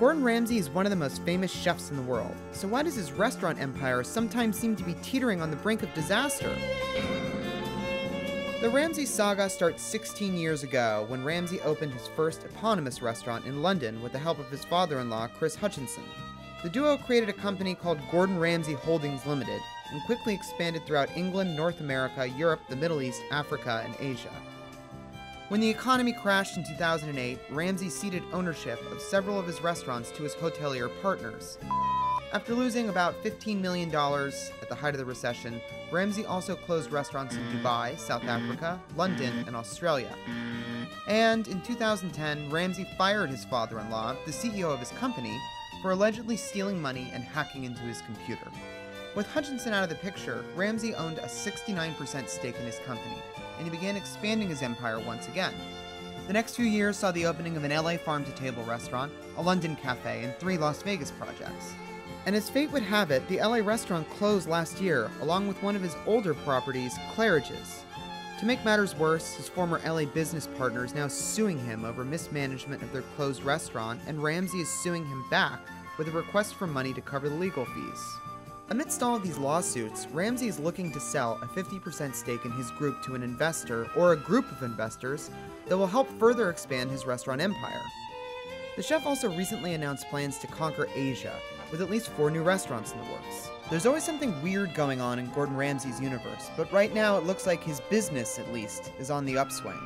Gordon Ramsay is one of the most famous chefs in the world, so why does his restaurant empire sometimes seem to be teetering on the brink of disaster? The Ramsay saga starts 16 years ago when Ramsay opened his first eponymous restaurant in London with the help of his father in law, Chris Hutchinson. The duo created a company called Gordon Ramsay Holdings Limited and quickly expanded throughout England, North America, Europe, the Middle East, Africa, and Asia. When the economy crashed in 2008, Ramsay ceded ownership of several of his restaurants to his hotelier partners. After losing about $15 million at the height of the recession, Ramsay also closed restaurants in mm-hmm. Dubai, South mm-hmm. Africa, London, and Australia. Mm-hmm. And in 2010, Ramsay fired his father in law, the CEO of his company, for allegedly stealing money and hacking into his computer. With Hutchinson out of the picture, Ramsay owned a 69% stake in his company, and he began expanding his empire once again. The next few years saw the opening of an LA farm to table restaurant, a London cafe, and three Las Vegas projects. And as fate would have it, the LA restaurant closed last year, along with one of his older properties, Claridge's. To make matters worse, his former LA business partner is now suing him over mismanagement of their closed restaurant, and Ramsay is suing him back with a request for money to cover the legal fees. Amidst all of these lawsuits, Ramsay is looking to sell a 50% stake in his group to an investor or a group of investors that will help further expand his restaurant empire. The chef also recently announced plans to conquer Asia with at least four new restaurants in the works. There's always something weird going on in Gordon Ramsay's universe, but right now it looks like his business, at least, is on the upswing.